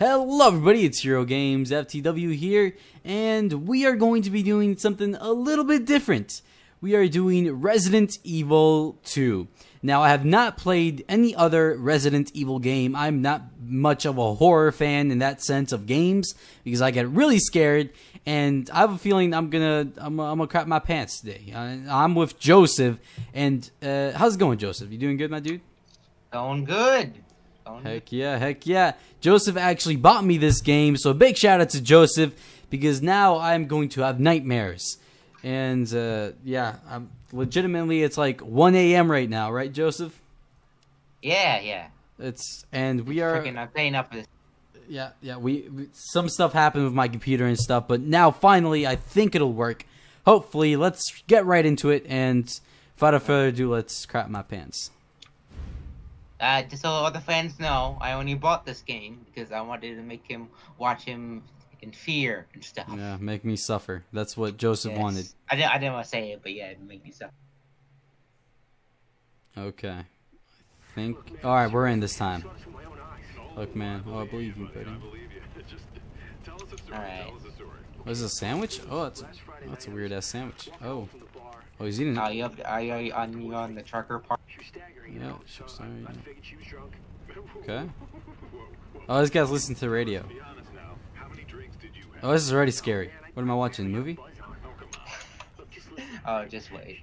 Hello everybody, it's HeroGamezFTW here, and we are going to be doing something a little bit different. We are doing Resident Evil 2. Now, I have not played any other Resident Evil game. I'm not much of a horror fan in that sense of games because I get really scared, and I have a feeling I'm gonna I'm, I'm gonna crap my pants today. I, am with Joseph, and uh, how's it going, Joseph? You doing good, my dude? Going good. Heck yeah, heck yeah. Joseph actually bought me this game, so a big shout out to Joseph because now I'm going to have nightmares. And uh, yeah, I'm legitimately it's like 1 a.m. right now, right, Joseph? Yeah, yeah. It's and we are. Freaking, I'm paying up for this. Yeah, yeah. We, we some stuff happened with my computer and stuff, but now finally I think it'll work. Hopefully, let's get right into it. And without further ado, let's crap my pants. Uh, just so all the fans know, I only bought this game because I wanted to make him watch him in fear and stuff. Yeah, make me suffer. That's what Joseph yes. wanted. I didn't, I didn't want to say it, but yeah, make me suffer. Okay. I think. Alright, we're in this time. Look, man. Oh, I believe you, buddy. Alright. What is this, a sandwich? Oh, that's a, that's a weird ass sandwich. Oh. Oh, he's eating. Are you, up, are you on, you on the trucker part? Yeah, sorry, Okay. Oh, this guy's listening to the radio. Oh, this is already scary. What am I watching? Movie? oh, just wait.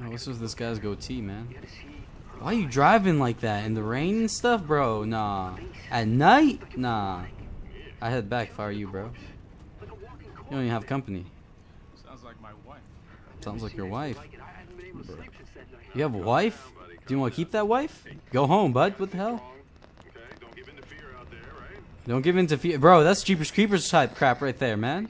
Oh, what's with this guy's goatee, man? Why are you driving like that in the rain and stuff, bro? Nah. At night? Nah. I head back if you, bro. You don't even have company. Sounds like your wife. You have a wife? Do you want to keep that wife? Go home, bud. What the hell? Don't give in to fear. Bro, that's Jeepers Creepers type crap right there, man.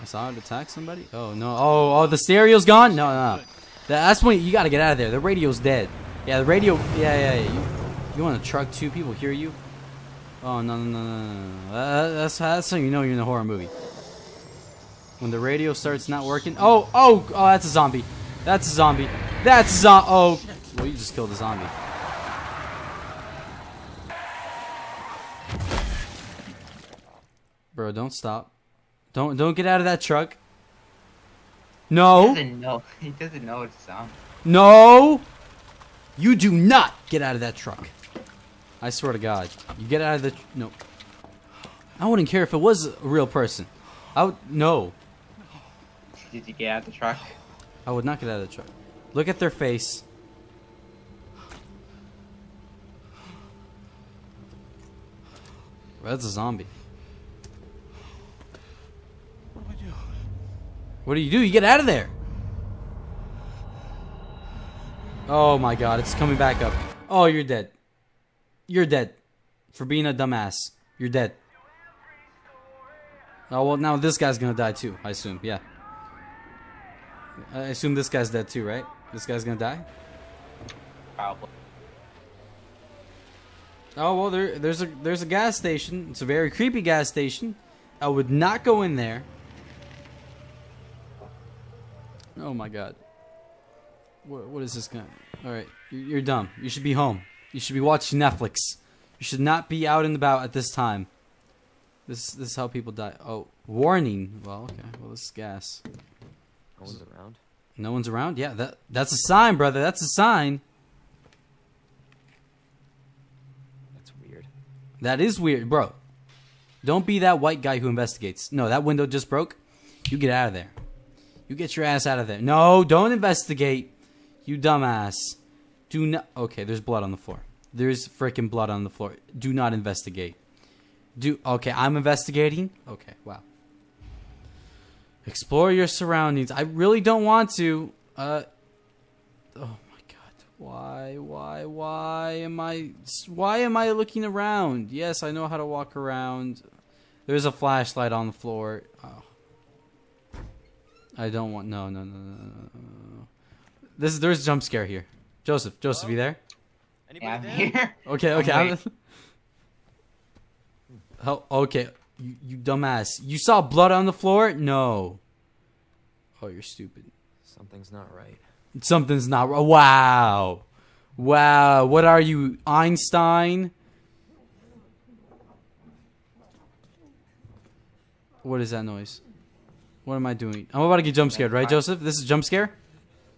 I saw it attack somebody? Oh, no. Oh, oh, the stereo's gone? No, no. That's when you gotta get out of there. The radio's dead. Yeah, the radio. Yeah, yeah, yeah. You, you want to truck two people hear you? Oh, no, no, no, no, no. Uh, that's, that's how you know you're in a horror movie. When the radio starts not working. Oh, oh, oh, that's a zombie. That's a zombie. That's a zombie. Oh, well, you just killed a zombie. Bro, don't stop. Don't don't get out of that truck. No. He doesn't know. He doesn't know it's a zombie. No. You do not get out of that truck. I swear to God. You get out of the no. I wouldn't care if it was a real person. I would no. Did you get out of the truck? I would not get out of the truck. Look at their face. That's a zombie. What do I do? What do you do? You get out of there. Oh my god, it's coming back up. Oh, you're dead. You're dead. For being a dumbass. You're dead. Oh, well, now this guy's gonna die too, I assume. Yeah. I assume this guy's dead too, right? This guy's gonna die? Probably. Oh well, there, there's a there's a gas station. It's a very creepy gas station. I would not go in there. Oh my god. What what is this guy? All right, you're, you're dumb. You should be home. You should be watching Netflix. You should not be out and about at this time. This this is how people die. Oh, warning. Well, okay. Well, this is gas. No one's around. No one's around. Yeah, that that's a sign, brother. That's a sign. That's weird. That is weird, bro. Don't be that white guy who investigates. No, that window just broke. You get out of there. You get your ass out of there. No, don't investigate. You dumbass. Do not. Okay, there's blood on the floor. There's freaking blood on the floor. Do not investigate. Do okay. I'm investigating. Okay. Wow. Explore your surroundings. I really don't want to. Uh, oh my god. Why, why, why am I, why am I looking around? Yes, I know how to walk around. There's a flashlight on the floor. Oh. I don't want, no, no, no, no, no. This is, there's a jump scare here. Joseph, Joseph, Hello? you there? Anybody yeah, I'm there? here. Okay, okay. I'm, oh, okay. You, you dumbass. You saw blood on the floor? No. Oh, you're stupid. Something's not right. Something's not right. Wow. Wow, what are you, Einstein? What is that noise? What am I doing? I'm about to get jump scared, right, Joseph? This is jump scare?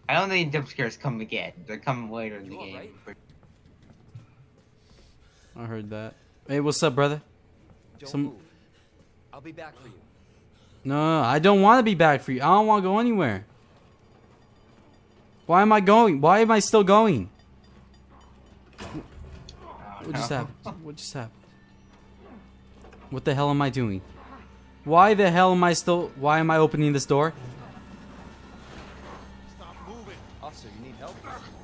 I don't think jump scares come again. They're coming later in the game. alright? I heard that. Hey, what's up, brother? Don't Some- move. I'll be back for you. No, no, no, I don't want to be back for you. I don't want to go anywhere. Why am I going? Why am I still going? What just happened? What just happened? What the hell am I doing? Why the hell am I still? Why am I opening this door? Stop moving. Officer, you need help?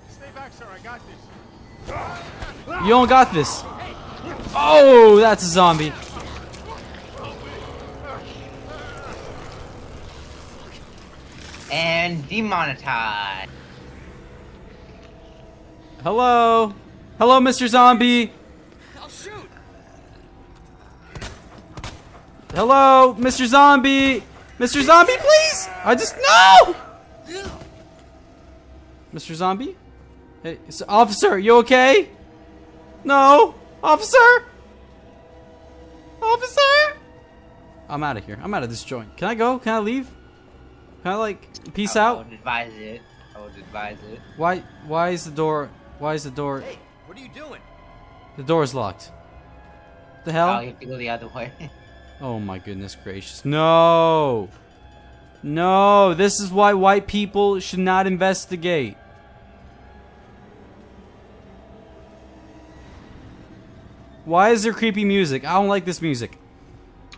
Stay back, sir. I got this. You don't got this. Oh, that's a zombie. And demonetized. Hello, hello, Mr. Zombie. I'll shoot! Hello, Mr. Zombie. Mr. Zombie, please. I just no. Mr. Zombie. Hey, s- officer, you okay? No, officer. Officer. I'm out of here. I'm out of this joint. Can I go? Can I leave? Can I like peace I, I out? would advise it. I would advise it. Why? Why is the door? Why is the door? Hey, what are you doing? The door is locked. The hell? Oh, you have to go the other way. Oh my goodness gracious. No! No! This is why white people should not investigate. Why is there creepy music? I don't like this music.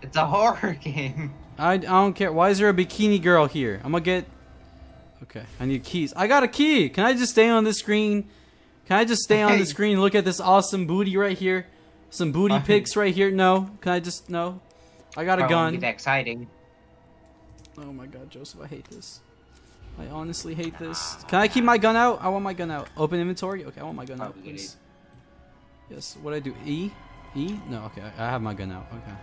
it's a horror game. I, I don't care. Why is there a bikini girl here? I'm gonna get. Okay, I need keys. I got a key! Can I just stay on this screen? Can I just stay on the screen and look at this awesome booty right here? Some booty Fine. pics right here? No? Can I just. No? I got a gun. Get exciting. Oh my god, Joseph, I hate this. I honestly hate this. Can I keep my gun out? I want my gun out. Open inventory? Okay, I want my gun out, please. Yes, what I do? E? E? No, okay, I have my gun out. Okay.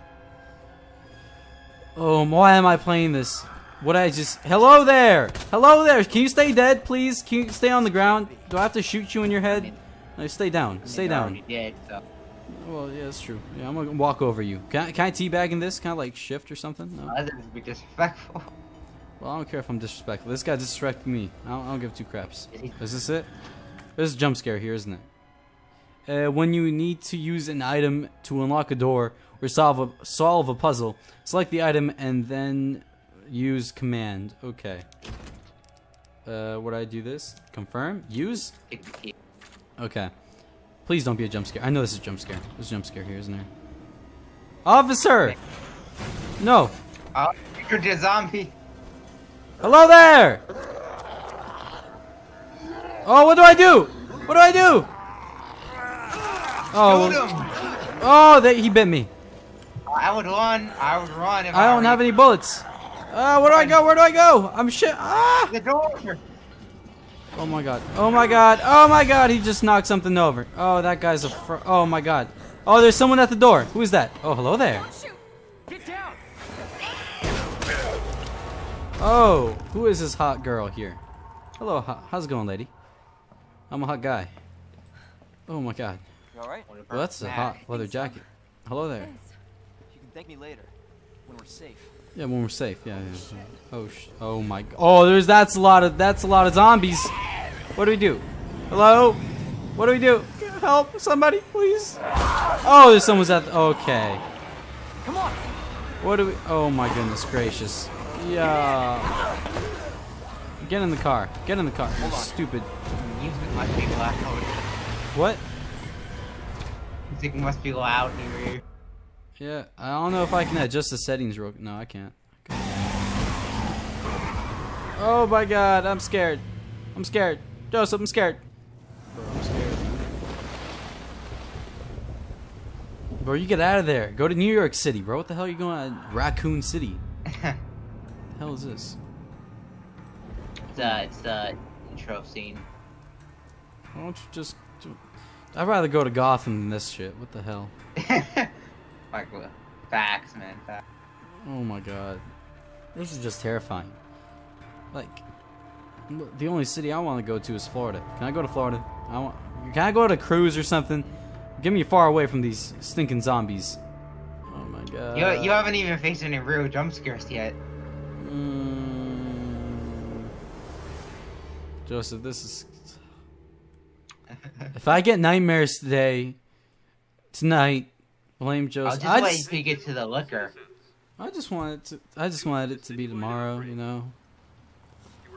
Oh, why am I playing this? What I just... Hello there! Hello there! Can you stay dead, please? Can you stay on the ground? Do I have to shoot you in your head? No, stay down. Stay down. already Dead, so. Well, yeah, that's true. Yeah, I'm gonna walk over you. Can I, can I teabag in this? Can I, like, shift or something? No? Others would be disrespectful. Well, I don't care if I'm disrespectful. This guy disrespected me. I don't, I don't give two craps. Is Is this it? There's a jump scare here, isn't it? Uh, when you need to use an item to unlock a door or solve a solve a puzzle, select the item and then use command. Okay. Uh, would I do this? Confirm. Use. Take the key. Okay. Please don't be a jump scare. I know this is a jump scare. There's a jump scare here, isn't there? Officer. No. Oh, you're a zombie. Hello there! Oh, what do I do? What do I do? Oh, oh, they, he bit me. I would run. I would run if I don't were have any bullets. Uh, where do I go? Where do I go? I'm shit. Ah! The door. Oh my god. Oh my god. Oh my god. He just knocked something over. Oh, that guy's a. Fr- oh my god. Oh, there's someone at the door. Who is that? Oh, hello there. Get down! Oh, who is this hot girl here? Hello, how's it going, lady? I'm a hot guy. Oh my god. You alright? Well, that's a hot leather jacket. Hello there. You thank me later. When we're safe. Yeah, when we're safe. Yeah. yeah. Oh, sh- oh my. Oh, there's that's a lot of that's a lot of zombies. What do we do? Hello? What do we do? Help! Somebody, please. Oh, there's someone's at. The, okay. Come on! What do we? Oh my goodness gracious. Yeah. Get in the car. Get in the car. You stupid. Music must be loud. What? Music must be loud you. Yeah. I don't know if I can adjust the settings real. No, I can't. Okay. Oh my god, I'm scared. I'm scared. Joseph, I'm scared. Bro, I'm scared. Bro, you get out of there. Go to New York City, bro. What the hell are you going at Raccoon City? the hell is this? it's uh, it's the intro scene. Why don't you just... do- I'd rather go to Gotham than this shit. What the hell? like facts, man. Facts. Oh my god. This is just terrifying. Like, the only city I want to go to is Florida. Can I go to Florida? I want. Can I go on a cruise or something? Get me far away from these stinking zombies. Oh my god. You, you haven't even faced any real jump scares yet. Mm. Joseph, this is. If I get nightmares today, tonight, blame I'll just I wait just, till you get to the liquor. I just wanted to. I just wanted it to be tomorrow. You know.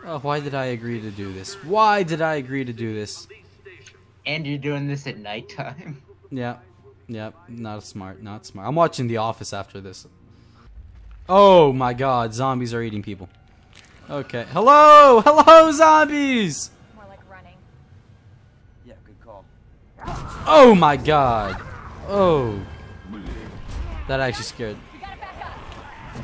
Oh, why did I agree to do this? Why did I agree to do this? And you're doing this at nighttime. Yeah, yeah, not smart, not smart. I'm watching The Office after this. Oh my God, zombies are eating people. Okay, hello, hello, zombies. More like running. Yeah, good call. Oh my God. Oh, that actually scared. You gotta back up.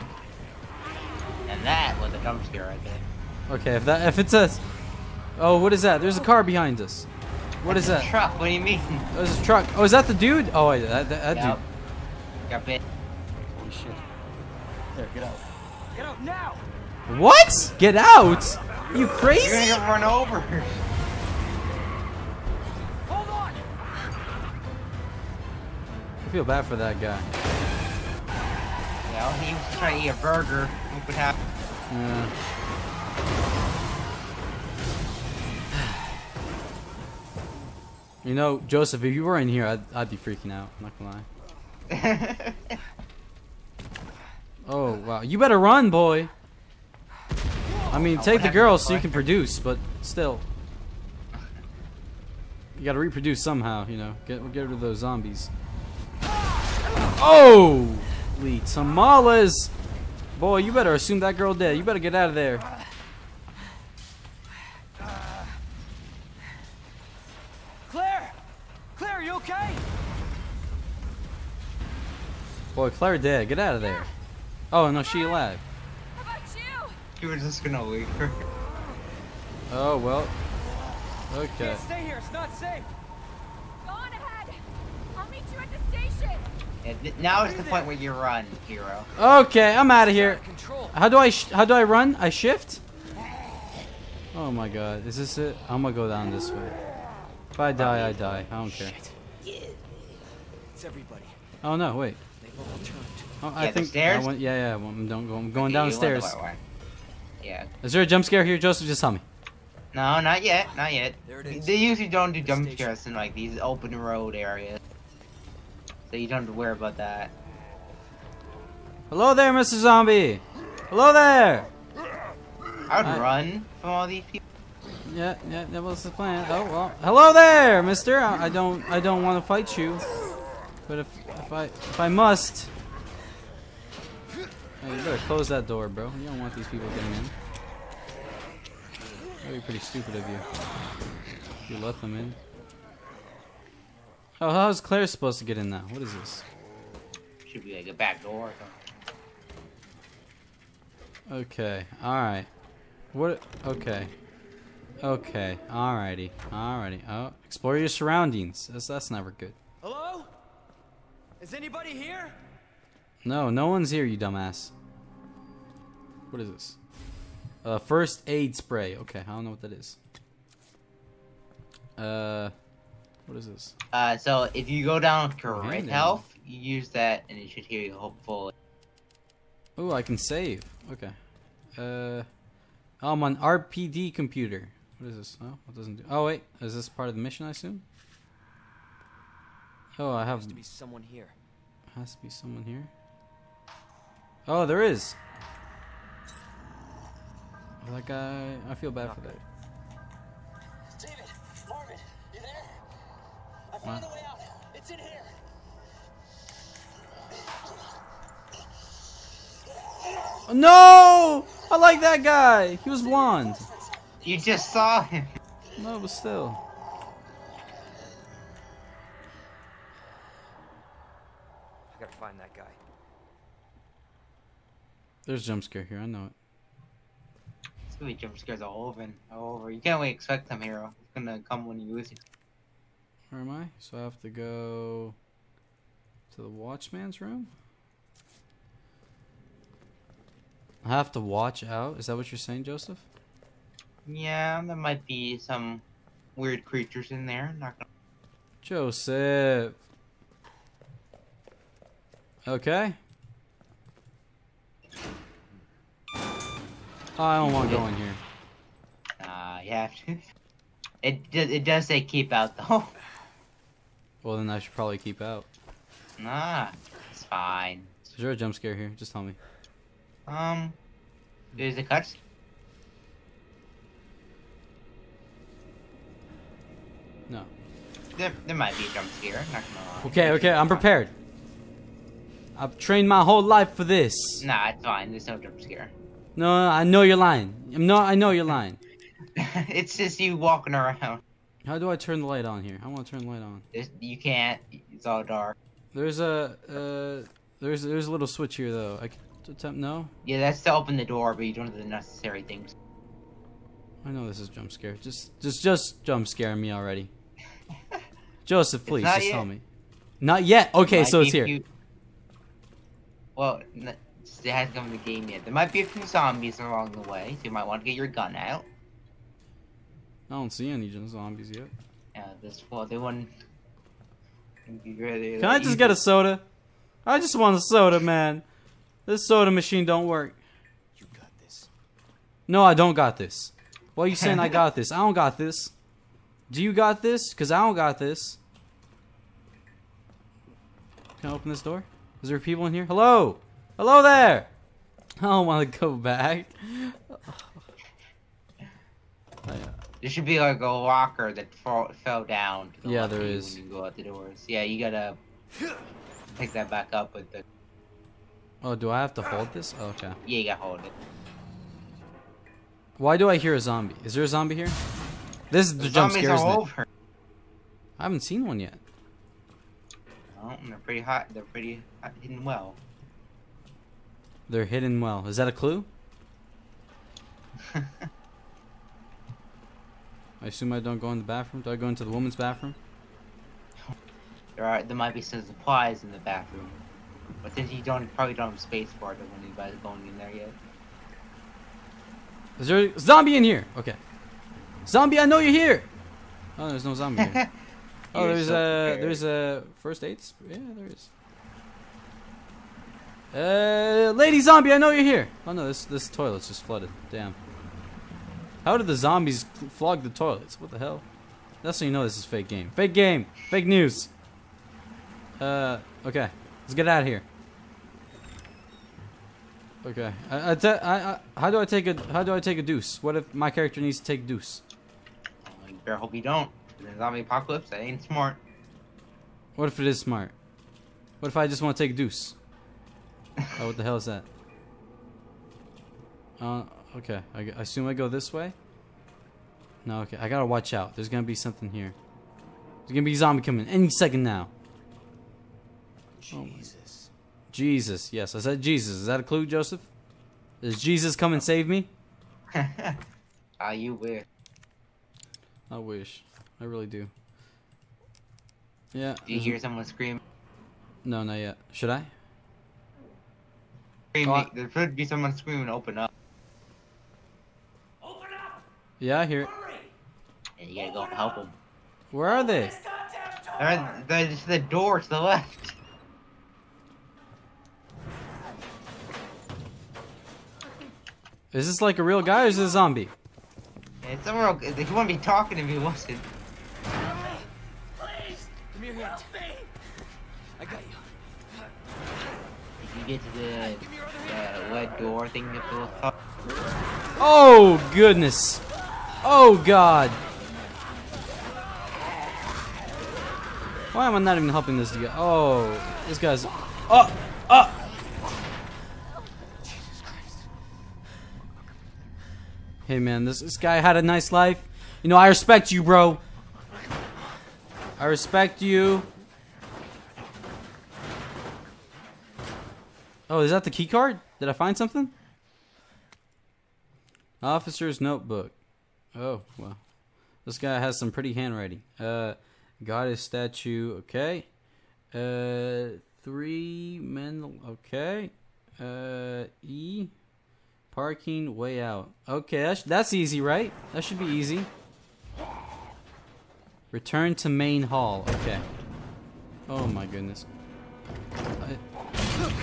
And that was a jump scare right there. Okay, if that if it's a, oh, what is that? There's a car behind us. What is that? Truck, what do you mean? Oh, there's a truck. Oh, is that the dude? Oh, wait, that, that, that Yep. dude. Got bit. Holy shit. There, get out. Get out now! What? Get out! You crazy? You're gonna crazy? get run over. Feel bad for that guy. Know, he was trying to eat a burger. Look what happened. Yeah. You know, Joseph, if you were in here, I'd, I'd be freaking out. I'm not gonna lie. Oh, wow. You better run, boy. I mean, Oh, take the happened, girl so you can produce, but still. You gotta reproduce somehow, you know. Get, get rid of those zombies. Oh! Lee tamales! Boy, you better assume that girl dead. You better get out of there. Claire! Claire, you okay? Boy, Claire dead. Get out of there. Oh, no, she alive. How about you? you were just gonna leave her. Oh, well. Okay. Can't stay here, it's not safe! Go on ahead. I'll meet you at the station. Yeah, now is the point where you run, hero. Okay, I'm out of here. How do I sh how do I run? I shift? Oh my god, is this it? I'm gonna go down this way. If I die, I die. I don't care. It's everybody. Oh no, wait. They've all turned. Oh, I the think stairs? I went, yeah, yeah. I'm, don't go, I'm going Okay, the downstairs. Yeah. Is there a jump scare here, Joseph? Just tell me. No, not yet. Not yet. There it is. They usually don't do jump Station. scares in like these open road areas. So you don't have to worry about that. Hello there, Mr. Zombie. Hello there. I would I- run from all these people. Yeah, yeah, that was the plan. Oh well. Hello there, Mister. I, I don't, I don't want to fight you, but if, if I, if I must, Hey, you better close that door, bro. You don't want these people getting in. That'd be pretty stupid of you. You let them in. Oh, how's Claire supposed to get in now? What is this? Should be like a back door. Okay, alright. What? Okay. Okay, alrighty. Alrighty. Oh, explore your surroundings. That's, that's never good. Hello? Is anybody here? No, no one's here, you dumbass. What is this? Uh, first aid spray. Okay, I don't know what that is. Uh, what is this? Uh, so if you go down to Hand red health, you use that and it should heal you hopefully. Oh, I can save. Okay. Uh, oh, I'm on RPD computer. What is this? Oh, what doesn't do? Oh wait, is this part of the mission? I assume. Oh, I have. Has to be someone here. Has to be someone here. Oh, there is. That guy. I feel bad for that. David, I found found way out. It's in here. Oh, no! I like that guy. He was blonde. You just saw him. No, but still. I gotta find that guy. There's jump scare here. I know it. It's gonna be jump scares all over and all over. You can't really expect them, hero. It's gonna come when you lose it. Where am I? So I have to go to the watchman's room. I have to watch out. Is that what you're saying, Joseph? Yeah, there might be some weird creatures in there. Not gonna. Joseph. Okay. I don't want to go in here. Uh, you have to. It it does say keep out though. Well, then I should probably keep out. Nah, it's fine. Is there a jump scare here? Just tell me. Um, there's a cutscene. No. There, there might be a jump scare. Not gonna lie. Okay, okay, I'm prepared. I've trained my whole life for this. Nah, it's fine. There's no jump scare. No, no, I know you're lying. I'm no, I know you're lying. it's just you walking around. How do I turn the light on here? I want to turn the light on. There's, you can't. It's all dark. There's a uh, there's there's a little switch here though. I can attempt no. Yeah, that's to open the door, but you don't have the necessary things. I know this is jump scare. Just just just jump scare me already. Joseph, please just tell me. Not yet. Okay, so it's here. few- Well, it hasn't come in the game yet. There might be a few zombies along the way, so you might want to get your gun out. I don't see any zombies yet. Yeah, this well, they wouldn't. be really Can I just get a soda? I just want a soda, man. This soda machine don't work. You got this. No, I don't got this. Why are you saying I got this? I don't got this. Do you got this? Cause I don't got this. Can I open this door? Is there people in here? Hello? Hello there! I don't want to go back. There should be like a locker that fall, fell down. To the Yeah, there is. When you go out the doors. Yeah, you gotta pick that back up with the. oh, do I have to hold this? Oh, okay. Yeah, you gotta hold it. Why do I hear a zombie? Is there a zombie here? This is the, The jump zombies scare, are over. I haven't seen one yet. Oh, they're pretty hot. They're pretty hot, hidden well. They're hidden well. Is that a clue? I assume I don't go in the bathroom. Do I go into the woman's bathroom? there are there might be some supplies in the bathroom, but since you don't probably don't have space for it, I don't you guys going in there yet. Is there a zombie in here? Okay. Zombie, I know you're here. Oh, there's no zombie here. Oh, there's so a prepared. there's a first aid. Yeah, there is. Uh, lady zombie, I know you're here. Oh no, this this toilet's just flooded. Damn. How did the zombies flog the toilets? What the hell? That's how you know this is fake game. Fake game. Fake news. Uh, okay. Let's get out of here. Okay. I, I, I, I how do I take a how do I take a deuce? What if my character needs to take deuce? You better hope you don't. In the zombie apocalypse, that ain't smart. What if it is smart? What if I just want to take deuce? oh, what the hell is that? Uh, okay. I assume I go this way. No, okay. I gotta watch out. There's gonna be something here. There's gonna be a zombie coming any second now. Jesus. Jesus. Yes, I said Jesus. Is that a clue, Joseph? Does Jesus come and save me? Ah, you wish. I wish. I really do. Yeah. Do you hear someone scream? No, not yet. Should I? Screaming. Oh, I- there should be someone screaming, "Open up!" Open up! Yeah, I hear it. And you gotta go help them. Where are they? This! They're, they're just the door to the left. Is this like a real guy or is it a zombie? It's a real. He wouldn't be talking if he wasn't. Please! Give me your hand. I got you. If you get to the, the red door thing, you have to look up. Oh goodness! Oh god! Why am I not even helping this guy? Oh, this guy's. Oh! Oh! Hey man, this this guy had a nice life. You know, I respect you, bro. I respect you. Oh, is that the key card? Did I find something? Officer's notebook. Oh, well. This guy has some pretty handwriting. Uh, goddess statue. Okay. Uh, three men. Okay. Uh, E. Parking way out. Okay, that's, that's easy, right? That should be easy. Return to main hall. Okay. Oh my goodness. I-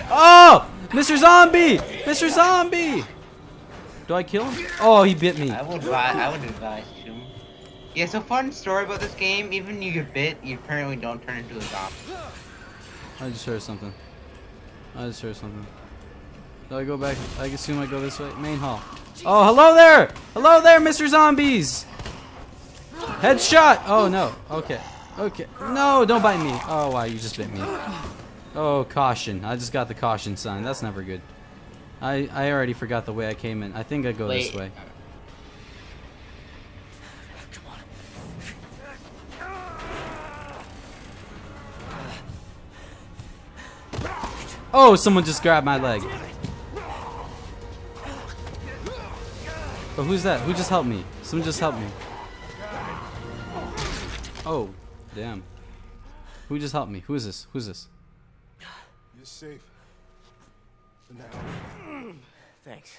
Oh! Mr. Zombie! Mr. Zombie! Do I kill him? Oh, he bit me. I would advise. I would advise him. Yeah. So fun story about this game. Even you get bit, you apparently don't turn into a zombie. I just heard something. I just heard something. Do I go back? I assume I go this way. Main hall. Oh, hello there! Hello there, Mr. Zombies! Headshot! Oh, no. Okay. Okay. No, don't bite me. Oh, wow, you just bit me. Oh, caution. I just got the caution sign. That's never good. I, I already forgot the way I came in. I think I go this way. Oh, someone just grabbed my leg. Oh, who's that? Who just helped me? Someone just helped me. Oh, damn. Who just helped me? Who is this? Who's this? You're safe. For now. Thanks.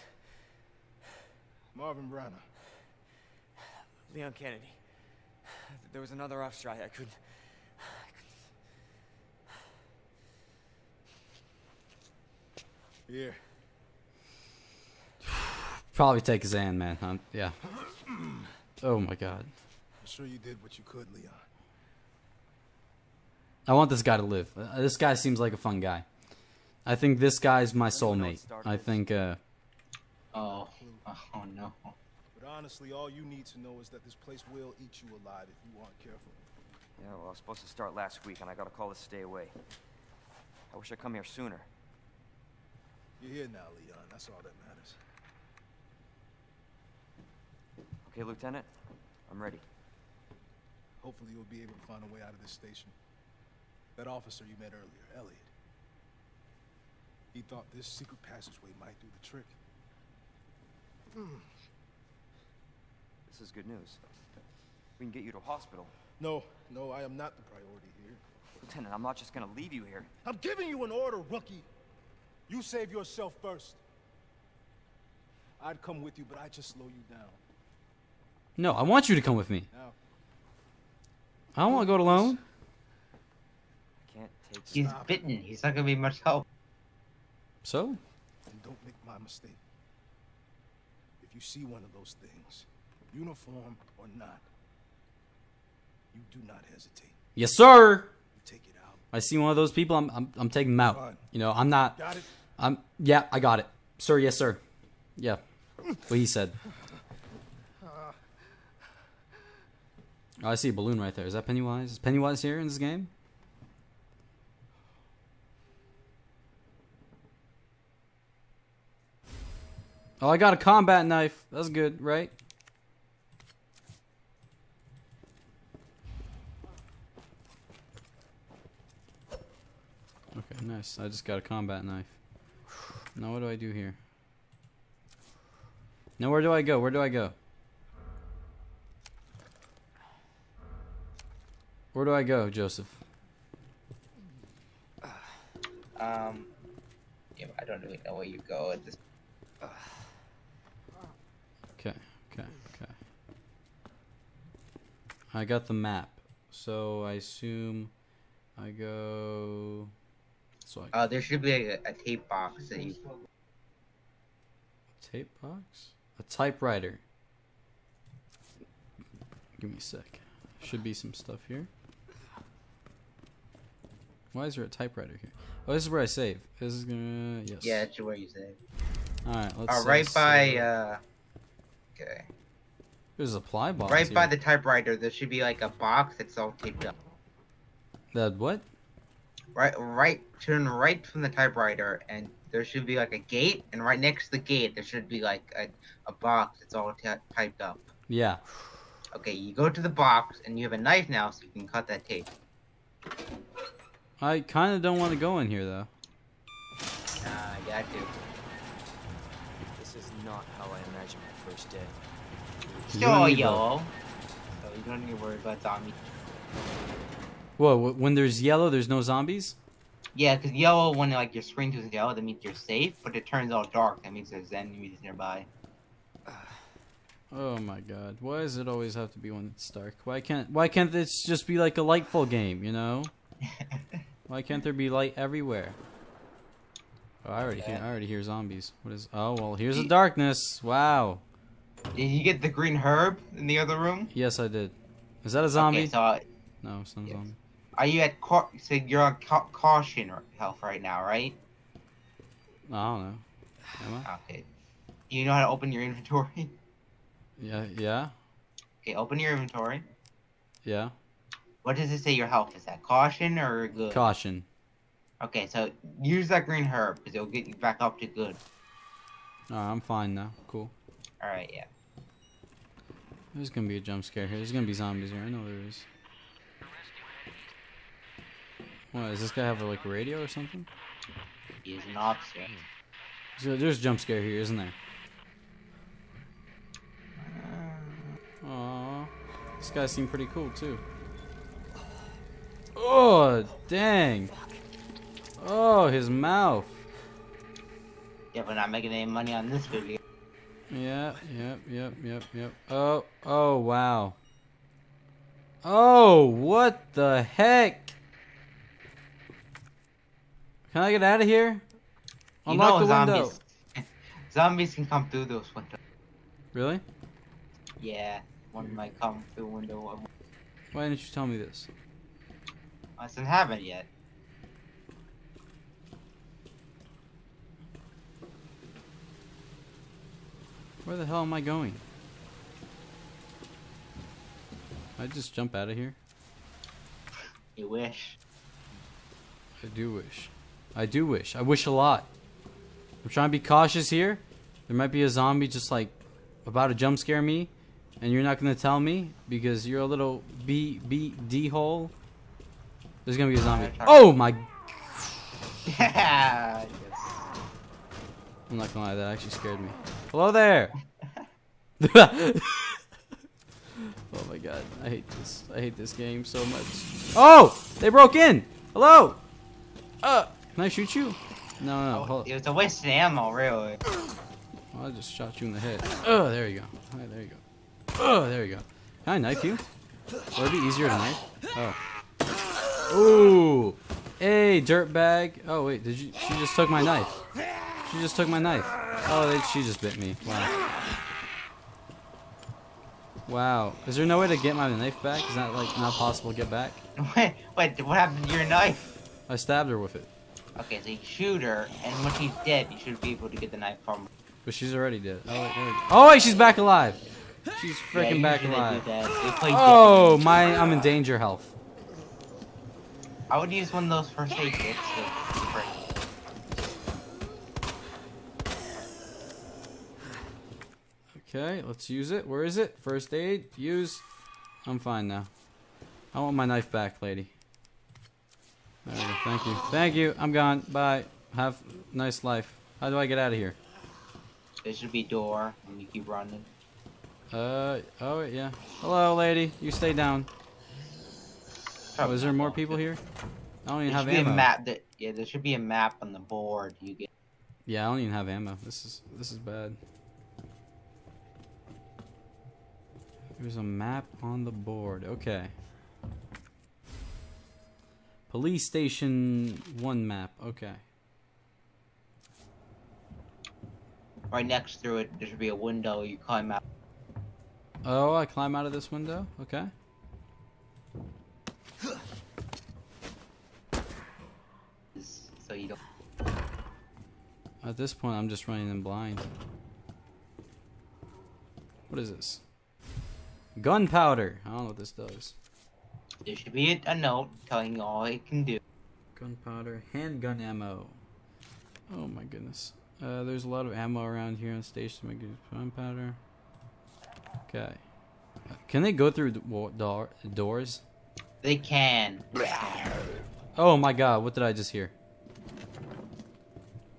Marvin Branagh. Leon Kennedy. There was another off strike. I couldn't. Here. Probably take his hand, man. Um, yeah. Oh my god. I'm sure you did what you could, Leon. I want this guy to live. Uh, this guy seems like a fun guy. I think this guy's my soulmate. I think, uh, Oh. Oh no. But honestly, all you need to know is that this place will eat you alive if you aren't careful. Yeah, well, I was supposed to start last week, and I got a call to stay away. I wish I'd come here sooner. You're here now, Leon. That's all that matters. Okay, Lieutenant? I'm ready. Hopefully, you'll be able to find a way out of this station. That officer you met earlier, Elliot. He thought this secret passageway might do the trick. Hmm. This is good news. We can get you to a hospital. No, no, I am not the priority here. Lieutenant, I'm not just gonna leave you here. I'm giving you an order, rookie. You save yourself first. I'd come with you, but I'd just slow you down. no, I want you to come with me. Now, I don't want to go it alone. I can't take He's Stop. bitten. He's not gonna be much help. So, and don't make my mistake. If you see one of those things, uniform or not, you do not hesitate. yes, sir. You take it out. I see one of those people. I'm, I'm, I'm taking them out. Fine. You know, I'm not. Got it? I'm. Yeah, I got it, sir. Yes, sir. Yeah, what he said. Oh, I see a balloon right there. Is that Pennywise? Is Pennywise here in this game? Oh, I got a combat knife. That's good, right? Okay, nice. I just got a combat knife. Now what do I do here? Now where do I go? Where do I go? Where do I go, Joseph? Um. Yeah, I don't really know where you go at this. Okay, okay, okay. I got the map. So I assume I go so I Uh, there should be a, a tape box that you. tape box? A typewriter. Give me a sec. Should be some stuff here. Why is there a typewriter here? Oh, this is where I save. This is gonna yes. Yeah, it's where you save. Alright, let's Uh, say right by. Uh. Okay. There's a supply box. Right by the typewriter, there should be like a box that's all taped up. That what? Right, right. Turn right from the typewriter, and there should be like a gate, and right next to the gate, there should be like a, a box that's all ta typed up. Yeah. Okay, you go to the box, and you have a knife now, so you can cut that tape. I kind of don't want to go in here though. Uh, yeah, I do. This is not how I imagined my first day. You Sure, don't need yo. So oh, you don't need to worry about zombies. Whoa! When there's yellow, there's no zombies. Yeah, because yellow, when like your screen turns yellow, that means you're safe, but it turns all dark, that means there's enemies nearby. Oh my god. Why does it always have to be when it's dark? Why can't why can't this just be like a lightful game, you know? Why can't there be light everywhere? Oh, I already hear I already hear zombies. What is Oh, well, here's the darkness. Wow. Did you get the green herb in the other room? Yes, I did. Is that a zombie? Okay, so uh, no, it's not a Yes. zombie. are you at cau- so you're on ca- caution health right now, right? I don't know. Am I? Okay. You know how to open your inventory? Yeah, yeah, Okay, open your inventory. yeah. What does it say your health is at? Caution or good? Caution. Okay, so use that green herb because it'll get you back up to good. Oh, I'm fine now. Cool. All right, yeah. There's gonna be a jump scare here. There's gonna be zombies here. I know there is. What, does this guy have like a radio or something? He's an officer. So there's a jump scare here, isn't there? Aww. This guy seemed pretty cool too. Oh, dang. Oh, his mouth. Yeah, but not making any money on this video. Yeah, yep, yep, yep, yep. Oh, oh, wow. Oh, what the heck? Can I get out of here? You Unlock know the window. zombies. zombies can come through those windows. Really? Yeah, one might come through window. Why didn't you tell me this? I hasn't happened yet. Where the hell am I going? I just jump out of here? You wish. I do wish. I do wish. I wish a lot. I'm trying to be cautious here. There might be a zombie just like about to jump scare me, and you're not gonna tell me because you're a little B B D hole. There's gonna be a zombie. Oh my! Yeah. I'm not gonna lie, that actually scared me. Hello there. oh my god, I hate this. I hate this game so much. Oh, they broke in. Hello. Uh, can I shoot you? No, no. Hold. it was a waste of ammo, really. I just shot you in the head. Oh, there you go. Alright, there you go. Oh, there you go. Can I knife you? Would it be easier to knife? Oh. Ooh. Hey, dirtbag. Oh, wait. Did you? She just took my knife. She just took my knife. Oh, they, she just bit me. Wow. Wow. Is there no way to get my knife back? Is that, like, not possible to get back? Wait, wait, what happened to your knife? I stabbed her with it. Okay, so you shoot her, and when she's dead, you should be able to get the knife from her. But she's already dead. Oh, wait. Oh, wait, she's back alive. She's Yeah, freaking back they do alive. that. They play Oh, dead. my, I'm in danger health. I would use one of those first aid kits. To break. Okay, let's use it. Where is it? First aid. Use. I'm fine now. I want my knife back, lady. There we go. Thank you. Thank you. I'm gone. Bye. Have a nice life. How do I get out of here? There should be a door, and you keep running. Uh, oh, yeah. Hello, lady. You stay down. Oh, is there more people here? I don't There even should have be a map. That, yeah, there should be a map on the board. You get. Yeah, I don't even have ammo. This is this is bad. There's a map on the board. Okay. Police station one map. Okay. Right next to it, there should be a window. You climb out. Oh, I climb out of this window. Okay. So you don't. At this point, I'm just running in blind. What is this? Gunpowder. I don't know what this does. There should be a, a note telling you all it can do. Gunpowder, handgun ammo. Oh my goodness. Uh, there's a lot of ammo around here on station. Make gunpowder. Okay. Can they go through door, doors? They can. Oh my god, what did I just hear?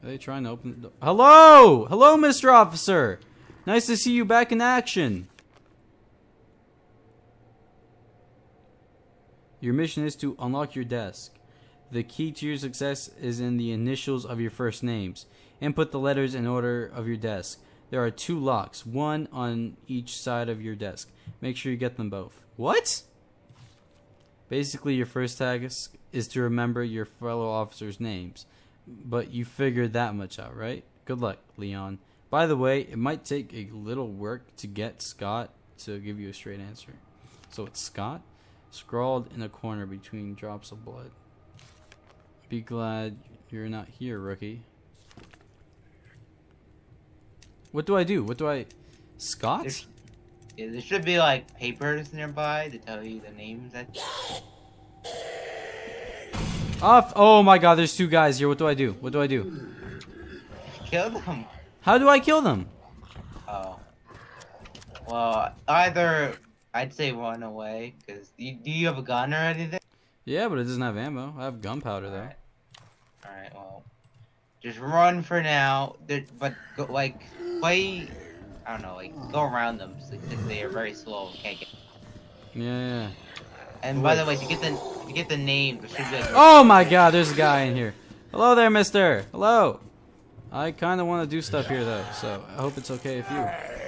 Are they trying to open the door? Hello! Hello, Mr. Officer! Nice to see you back in action. Your mission is to unlock your desk. The key to your success is in the initials of your first names. Input the letters in order of your desk. There are two locks, one on each side of your desk. Make sure you get them both. What? Basically, your first task is, to remember your fellow officers' names. But you figured that much out, right? Good luck, Leon. By the way, it might take a little work to get Scott to give you a straight answer. So it's Scott, scrawled in a corner between drops of blood. Be glad you're not here, rookie. What do I do? What do I... Scott? Yeah, there should be like papers nearby to tell you the names that. Off! Oh my god, there's two guys here. What do I do? What do I do? Kill them. How do I kill them? Oh. Well, either I'd say run away because do you have a gun or anything? Yeah, but it doesn't have ammo. I have gunpowder though. Alright. All right. Well, just run for now. There, but go, like play. I don't know. Like go around them because they are very slow. and Can't get. Yeah, yeah. And by the way, to get the to get the name, there should be. Like, Oh my god, there's a guy in here. Hello there, mister. Hello. I kind of want to do stuff here though, so I hope it's okay if you.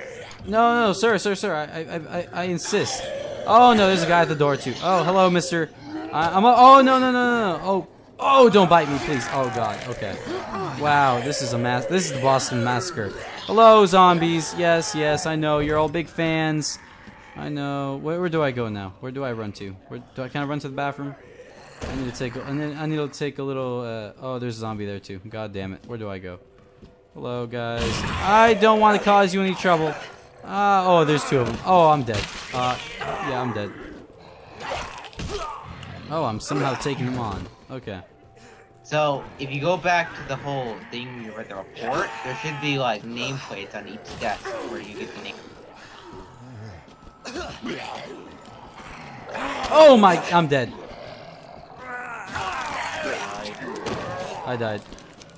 No, no, sir, sir, sir. I, I, I, I insist. Oh no, there's a guy at the door too. Oh, hello, mister. I, I'm. A, oh no, no, no, no, no. Oh, oh, don't bite me, please. Oh god. Okay. Wow, this is a mass. This is the Boston Massacre. Hello, zombies. Yes, yes, I know. You're all big fans. I know. Where, where do I go now? Where do I run to? Where do I kind of run to the bathroom? I need to take. a- I need to take a little. Uh, oh, there's a zombie there too. God damn it. Where do I go? Hello, guys. I don't want to cause you any trouble. Uh, oh, there's two of them. Oh, I'm dead. Uh, yeah, I'm dead. Oh, I'm somehow taking them on. Okay. So if you go back to the whole thing you read the report, there should be like nameplates on each desk where you get the name. Oh my! I'm dead. I died.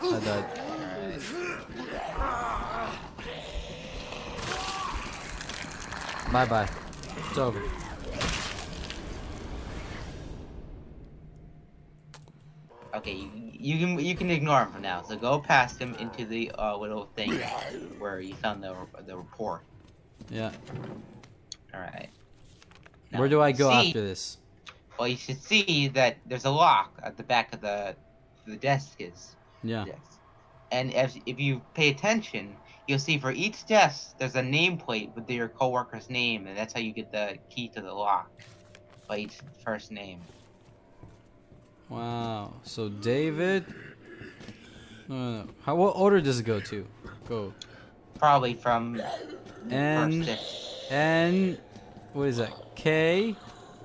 I died. Bye bye. It's over. Okay, you, you can you can ignore him for now. So go past him into the uh, little thing where you found the the report. Yeah. All right. Where do I go see, after this? Well, you should see that there's a lock at the back of the the desk is. Yeah. Yes. And if if you pay attention, you'll see for each desk there's a nameplate with your coworker's name, and that's how you get the key to the lock by each first name. Wow. So David. No, no, no. How? What order does it go to? Go. Probably from N N. What is that? K.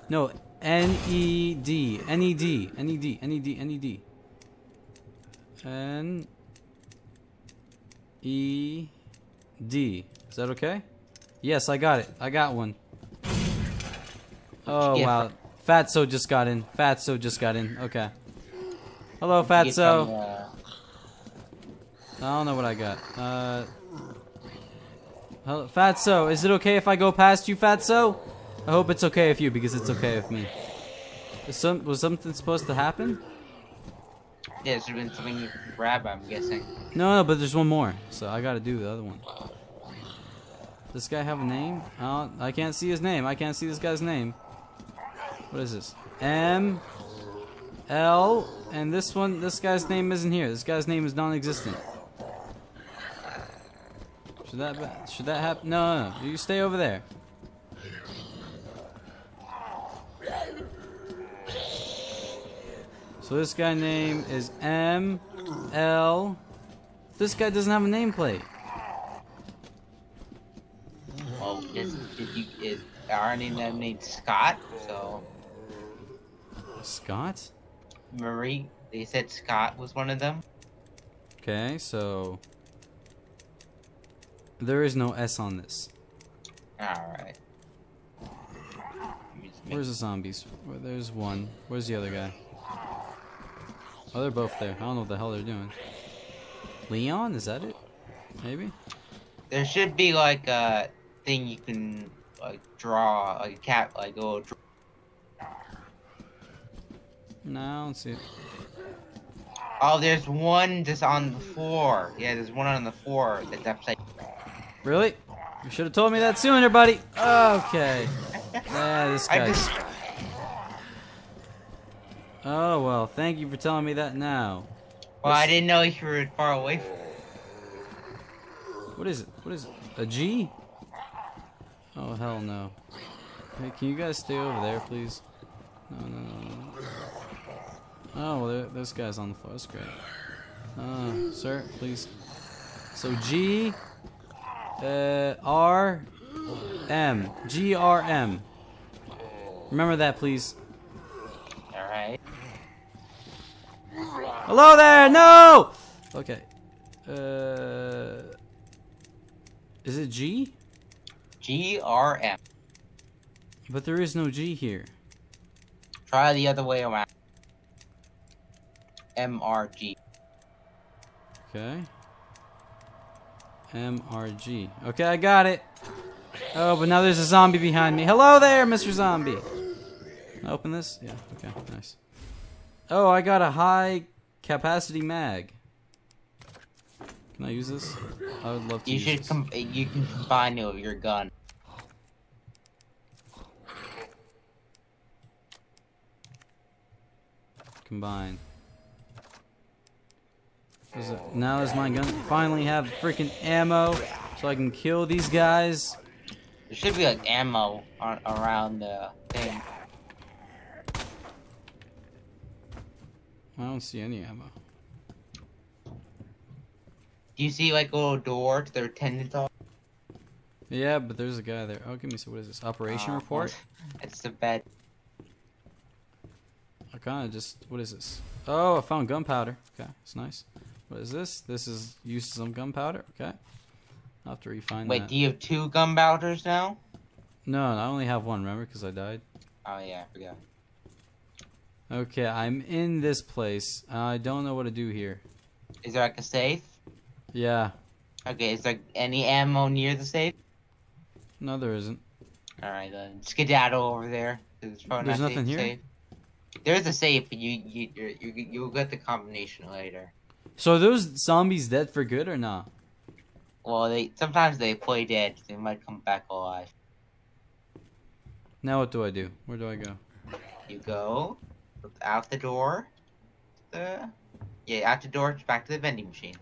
No. N E D. N E D. N E D. N E D. N E D. N E D. Is that okay? Yes, I got it. I got one. Oh Yeah, wow. Fatso just got in. Fatso just got in. Okay. Hello, get from, Fatso. uh, I don't know what I got. Uh, hello, Fatso, is it okay if I go past you, Fatso? I hope it's okay with you because it's okay with me. Is some, was something supposed to happen? Yeah, there's been something you could grab. I'm guessing. No, no, but there's one more, so I gotta do the other one. This guy have a name? Uh, I can't see his name. I can't see this guy's name. What is this? M L and this one. This guy's name isn't here. This guy's name is non-existent. Should that should that happen? No, no, no. You stay over there. So this guy name is M L. This guy doesn't have a nameplate. Well, is, did you is of them named Scott? So Scott? Marie, they said Scott was one of them. Okay, so there is no S on this. All right. Where's the zombies? There's one. Where's the other guy? Oh, they're both there. I don't know what the hell they're doing. Leon, is that it? Maybe. There should be like a thing you can like draw, like a cat, like a little. Draw. No, I don't see it. Oh, there's one just on the floor. Yeah, there's one on the floor that's upside. Really? You should have told me that sooner, buddy. Okay. Yeah, this guy. Oh well, thank you for telling me that now. well, I didn't know you were far away from. What is it? What is it? A G? Oh hell no. Hey, can you guys stay over there, please? No, no, no, no. Oh, well, this guy's on the floor. That's great. Uh, sir, please. So G, uh, R, M. G, R, M. Remember that, please. All right. Hello there! No! Okay. Uh, is it G? G R M. But there is no G here. Try the other way around. M R G. Okay. M R G. Okay, I got it. Oh, but now there's a zombie behind me. Hello there, Mr. Zombie. Open this? Yeah. Okay. Nice. Oh, I got a high capacity mag. Can I use this? I would love to You use should this. com- you can combine it with your gun. combine. Is it, now is my gun finally have freaking ammo so I can kill these guys? There should be like ammo on, around the thing. I don't see any ammo. Do you see like a little door to their attendant office? Yeah, but there's a guy there. Oh, give me some. What is this? Operation Oh, report? It's the bed. I kind of just. What is this? Oh, I found gunpowder. Okay, it's nice. What is this? This is used some gunpowder. Okay, I'll have to refine Wait, that. do you have two gunpowders now? No, I only have one. Remember, because I died. Oh yeah, I forgot. Okay, I'm in this place. Uh, I don't know what to do here. Is there like a safe? Yeah, Okay, is there any ammo near the safe? no, there isn't. Alright then, skedaddle over there. There's not nothing here? safe. There's a safe, but you you you you you'll get the combination later. So are those zombies dead for good or not? Well, they sometimes they play dead. They might come back alive. Now what do I do? Where do I go? You go out the door. The yeah, out the door, back to the vending machine.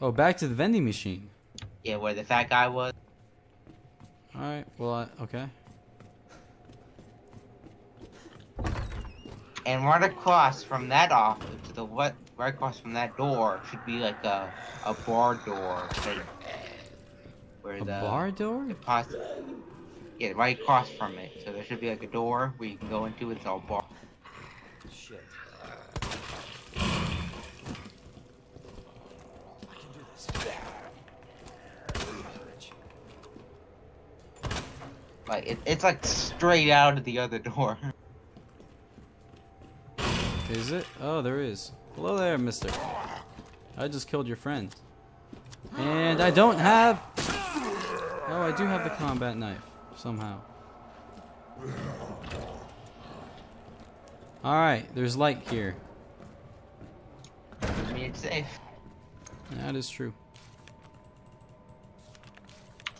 Oh, back to the vending machine. Yeah, where the fat guy was. All right. Well, I, okay. And right across from that office to the what right across from that door should be like a a bar door where, A the bar door? the pos- yeah right across from it. So there should be like a door where you can go into. It's all bar. Shit. I can do this. Like it, it's like straight out of the other door. Is it? Oh, there is. Hello there, mister. I just killed your friend. And I don't have... Oh, I do have the combat knife. Somehow. Alright, there's light here. I mean, it's safe. That is true.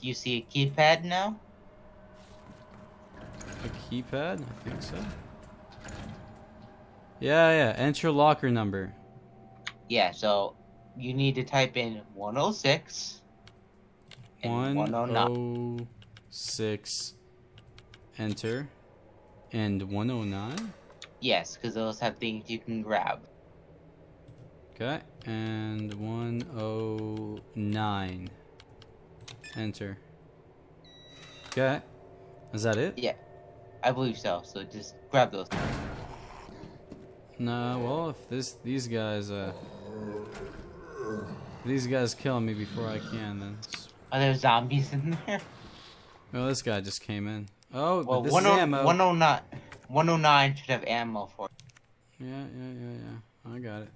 Do you see a keypad now? A keypad? I think so. Yeah, yeah. Enter locker number. Yeah. So you need to type in 106 and 109. 106. Enter. And 109? Yes, because those have things you can grab. Okay. And 109. Enter. Okay. Is that it? Yeah, I believe so. So just grab those. No, well, if this these guys uh these guys kill me before I can, then Are there zombies in there? well, this guy just came in. Oh, Well, this 10 is ammo. 109, 109 should have ammo for it. Yeah, yeah, yeah, yeah. I got it.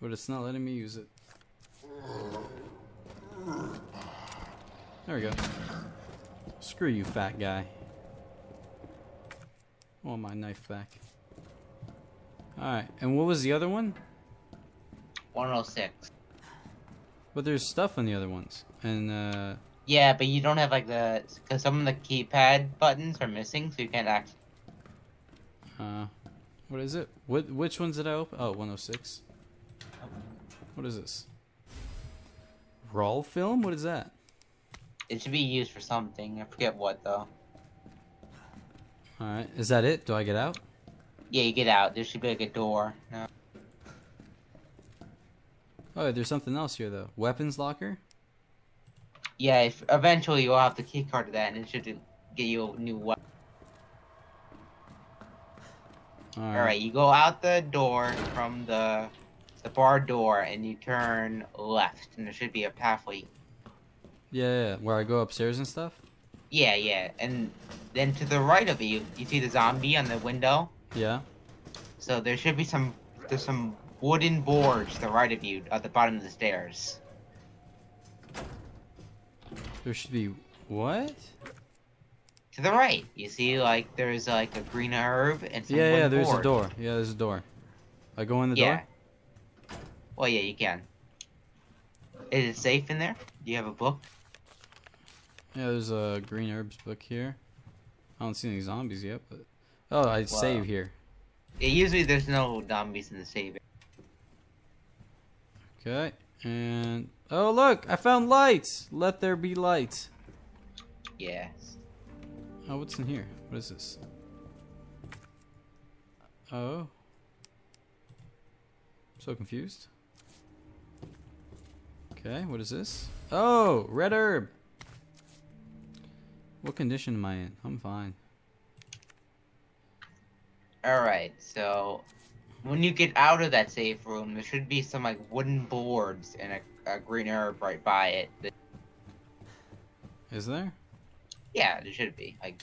But it's not letting me use it. There we go. Screw you, fat guy. I want my knife back. Alright, and what was the other one? 106. But there's stuff on the other ones. And uh Yeah, but you don't have like the because some of the keypad buttons are missing, so you can't act. uh what is it? What which ones did I open? Oh, 106. What is this? Roll film? What is that? It should be used for something. I forget what though. Alright. Is that it? Do I get out? Yeah, you get out. There should be like a door. No. Oh, there's something else here though. Weapons locker? Yeah, if, eventually you'll have the key card to that, and it should get you a new weapon. Alright. All right, you go out the door from the the bar door, and you turn left, and there should be a pathway. Yeah, yeah, yeah. Where I go upstairs and stuff? Yeah, yeah, and then to the right of you, you see the zombie on the window. Yeah. So there should be some there's some wooden boards to the right of you at the bottom of the stairs. There should be what? To the right, you see like there's like a green herb and some Yeah, yeah, there's a door. Yeah, there's a door. I go in the yeah. door? Well, yeah, you can. Is it safe in there? Do you have a book? Yeah, there's a green herbs book here. I don't see any zombies yet, but oh, I save here. Yeah, usually there's no zombies in the save. Okay, and oh look, I found lights. Let there be light. Yes. Oh, what's in here? What is this? Oh, so confused. Okay, what is this? Oh, red herb. What condition am I in? I'm fine. Alright, so when you get out of that safe room, there should be some like wooden boards and a, a green herb right by it. That- Is there? yeah, there should be. Like,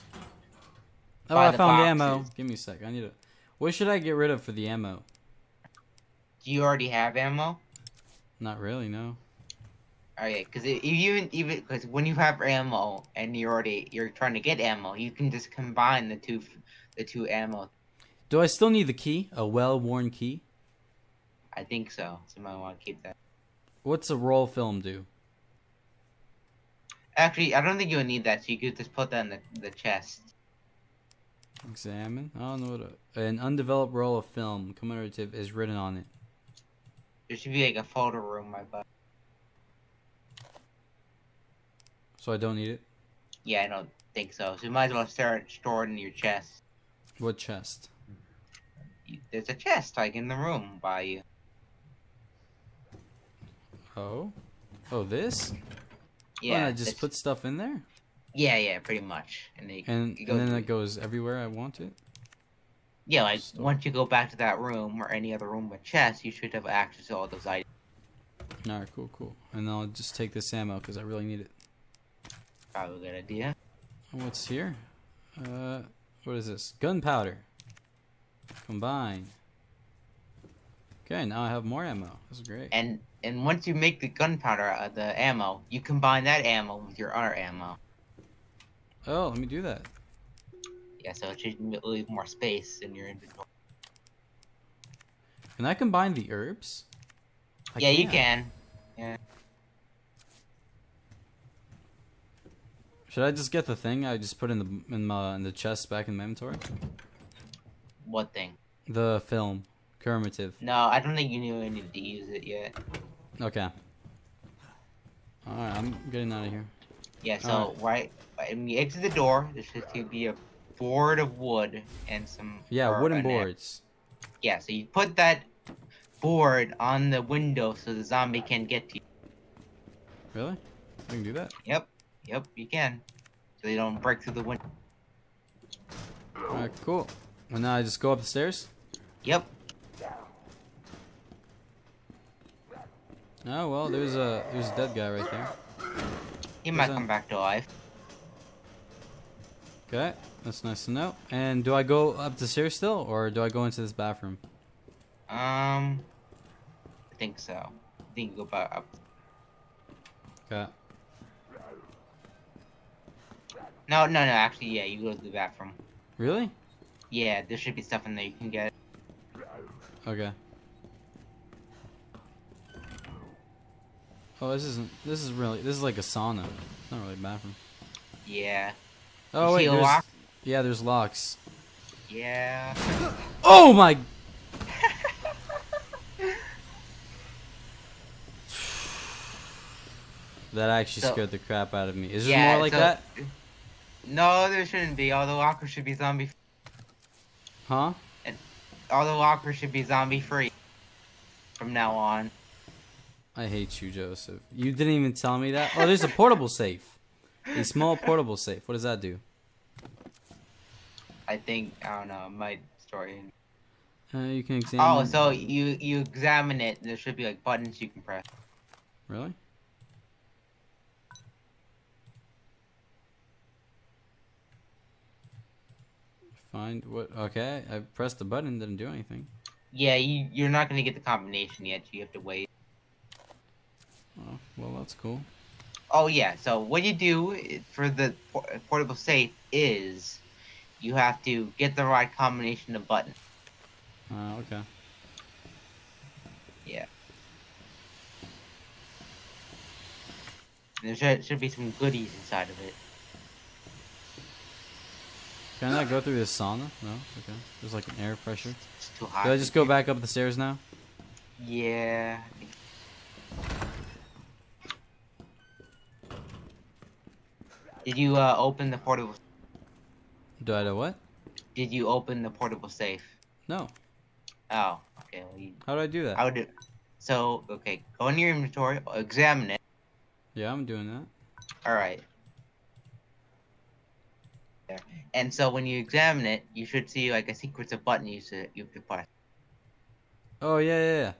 Oh, I the found ammo. Give me a sec. I need a. What should I get rid of for the ammo? do you already have ammo? Not really, no. Okay, because if you even because when you have ammo and you're already you're trying to get ammo, you can just combine the two the two ammo. Do I still need the key? A well-worn key? I think so. So might want to keep that. What's a roll film do? Actually, I don't think you would need that. So you could just put that in the the chest. Examine. I don't know what a, an undeveloped roll of film commemorative is written on it. There should be like a photo room my butt. So I don't need it. Yeah, I don't think so. So you might as well start store it in your chest. What chest? There's a chest like in the room by you. Oh. Oh, this? Yeah, Yeah. I just put stuff in there, Yeah, yeah, pretty much. And, they, and, and then it goes everywhere I want it. Yeah, like Store. once you go back to that room or any other room with chests, you should have access to all those items. All right, cool, cool. And I'll just take this ammo because I really need it. Probably a good idea. What's here? Uh, what is this? Gunpowder. Combine. Okay, now I have more ammo. That's great. And and once you make the gunpowder, uh, the ammo, you combine that ammo with your other ammo. Oh, let me do that. Yeah, so it should leave more space in your inventory. Can I combine the herbs? I yeah, you can't. can. Should I just get the thing I just put in the in my in the chest back in my inventory? What thing? The film, commemorative. No, I don't think you really need to use it yet. Okay. All right, I'm getting out of here. Yeah, so Alright. right when you exit the door, there should be a board of wood and some. Yeah, wooden boards. Yeah, so you put that board on the window so the zombie can get to you. Really? I can do that. Yep, yep, you can. So they don't break through the window. All right, cool. And now I just go up the stairs. Yep. Oh well, there's a there's a dead guy right there. He might come back to life. Okay, that's nice to know. And do I go up the stairs still, or do I go into this bathroom? Um, I think so. I think you go back up. Okay. No, no, no. Actually, yeah, you go to the bathroom. Really? Yeah, there should be stuff in there you can get. Okay. Oh, this isn't. This is really. This is like a sauna. It's not really a bathroom. Yeah. Oh You wait, see a there's. lock? Yeah, there's locks. Yeah. Oh my! that actually So- scared the crap out of me. Is there yeah, more like so- that? No, there shouldn't be. All the lockers should be zombie. Huh? All the lockers should be zombie free. From now on. I hate you, Joseph. You didn't even tell me that. Oh, there's a portable safe. A small portable safe. What does that do? I think I don't know. My story. Uh, you can examine. Oh, so you you examine it. There should be like buttons you can press. Really? Find what? Okay, I pressed the button. Didn't do anything. Yeah, you you're not gonna get the combination yet. You have to wait. Oh, well, that's cool. Oh yeah. So what you do for the portable safe is you have to get the right combination of buttons. Uh, okay. Yeah. There should, should be some goodies inside of it. Can I go through this sauna? No. Okay. There's like an air pressure. It's too hot. Did I just go back up the stairs now? Yeah. Did you uh, open the portable? Do I do what? Did you open the portable safe? No. Oh, okay. Well, you, How do I do that? I would. So okay, go in your inventory, examine it. Yeah, I'm doing that. All right. There. And so when you examine it, you should see like a sequence of buttons you should you could press. Oh yeah, yeah, yeah.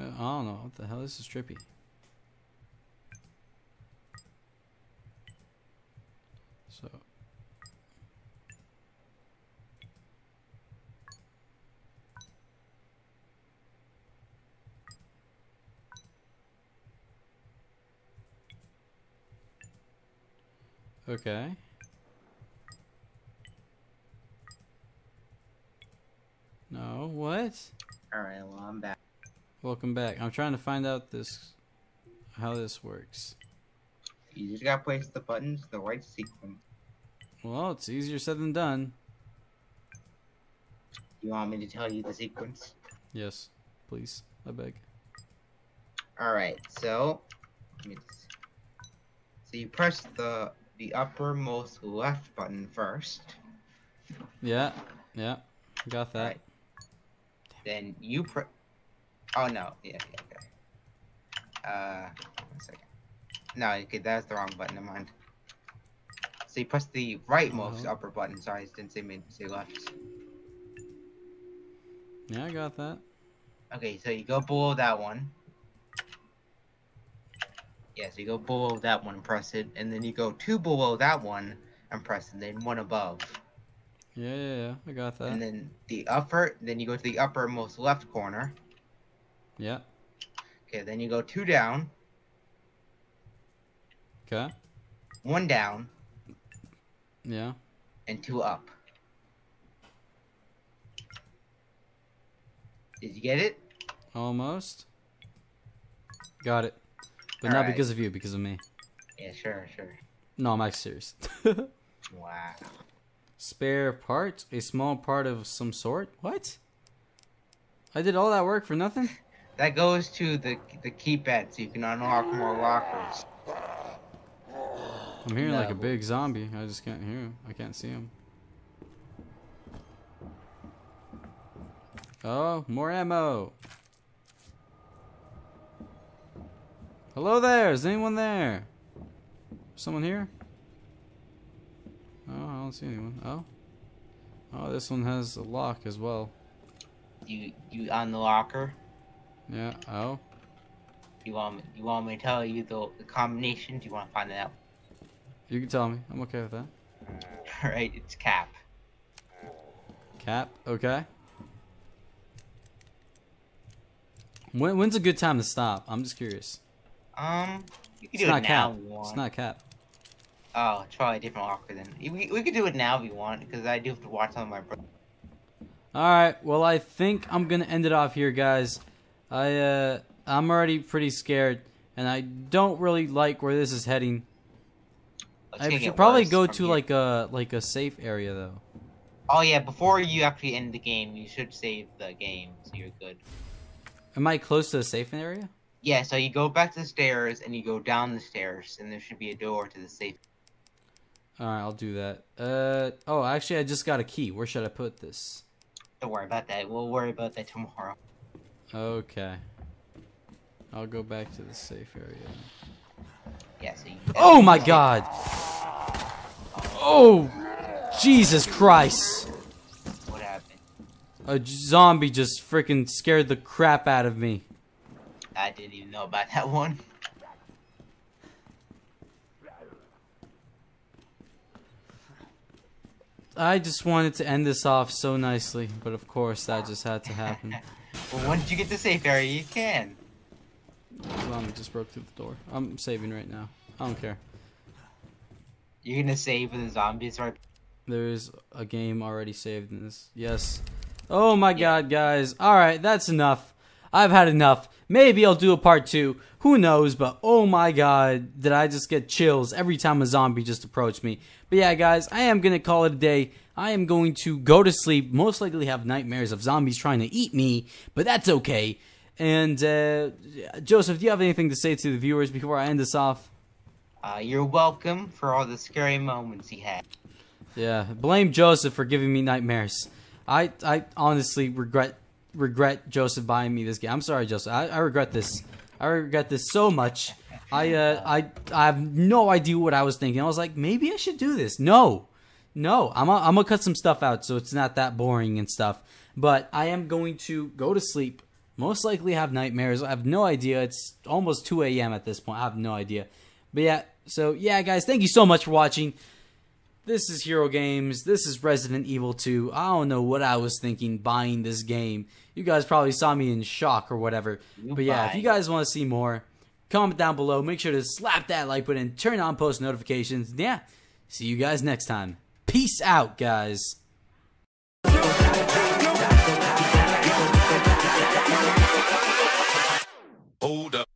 I don't know what the hell. This is trippy. So. Okay. No, what? All right. Well, I'm back. Welcome back. I'm trying to find out this how this works. You just gotta place the buttons the right sequence. Well, it's easier said than done. You want me to tell you the sequence? Yes, please. I beg. All right. So, let me just- so you press the the uppermost left button first. Yeah, yeah. Got that. Right. Then you press. Oh no! Yeah, yeah, okay. Uh, one second. No, okay, that's the wrong button. Never mind. So you press the rightmost Uh-huh. upper button. Sorry, I didn't say mid, say left. Yeah, I got that. Okay, so you go below that one. Yeah, so you go below that one and press it, and then you go two below that one and press it, then one above. Yeah, yeah, yeah. I got that. And then the upper, then you go to the uppermost left corner. Yeah. Okay, then you go two down, Okay. one down, Yeah. and two up. Did you get it? Almost. Got it. But not Alright. because of you, because of me. Yeah, sure, sure. No, I'm actually serious. Wow. Spare part? A small part of some sort? What? I did all that work for nothing? That goes to the the keypad so you can unlock more lockers. I'm hearing like a big zombie. I just can't hear him. I can't see him. Oh, more ammo. Hello there. Is anyone there? Someone here? Oh, I don't see anyone. Oh. Oh, this one has a lock as well. You you on the locker? Yeah. Oh. You want me, you want me to tell you the, the combination? Do you want to find it out? You can tell me. I'm okay with that. Alright, it's cap. Cap. Okay. When, when's a good time to stop? I'm just curious. Um, you can It's do not it now cap. It's not cap. Oh, it's probably a different locker then. We, we could do it now if you want, because I do have to watch some of my. Bro- All right. Well, I think I'm gonna end it off here, guys. I uh, I'm already pretty scared, and I don't really like where this is heading. It's I should probably go to here. like a like a safe area though. Oh yeah, before you actually end the game, you should save the game so you're good. Am I close to a safe area? Yeah, so you go back to the stairs and you go down the stairs, and there should be a door to the safe. All right, I'll do that. Uh oh, actually, I just got a key. Where should I put this? Don't worry about that. We'll worry about that tomorrow. Okay. I'll go back to the safe area. Yeah. So Oh my god! Oh, Jesus Christ! What happened? A zombie just freaking scared the crap out of me. I didn't even know about that one. I just wanted to end this off so nicely, but of course that just had to happen. Well, once you get the safe area, you can. Zombie just broke through the door. I'm saving right now. I don't care. You're gonna save the zombies right. There's a game already saved in this. Yes. Oh my god, guys. Alright, that's enough. I've had enough. Maybe I'll do a part two. Who knows? But oh my god, did I just get chills every time a zombie just approached me. But yeah, guys, I am going to call it a day. I am going to go to sleep, most likely have nightmares of zombies trying to eat me, but that's okay. And, uh, Joseph, do you have anything to say to the viewers before I end this off? Uh, you're welcome for all the scary moments he had. Yeah, blame Joseph for giving me nightmares. I I honestly regret regret Joseph buying me this game. I'm sorry, Joseph. I, I regret this. I regret this so much. I uh I I have no idea what I was thinking. I was like, maybe I should do this. No, no. I'm i I'm gonna cut some stuff out so it's not that boring and stuff. But I am going to go to sleep. Most likely have nightmares. I have no idea. It's almost 2 a.m. at this point. I have no idea. But yeah, so yeah, guys, thank you so much for watching. This is HeroGamez. This is Resident Evil 2. I don't know what I was thinking buying this game. You guys probably saw me in shock or whatever. You but yeah, if you guys want to see more, comment down below. Make sure to slap that like button, turn on post notifications. Yeah, see you guys next time. Peace out, guys. Hold up.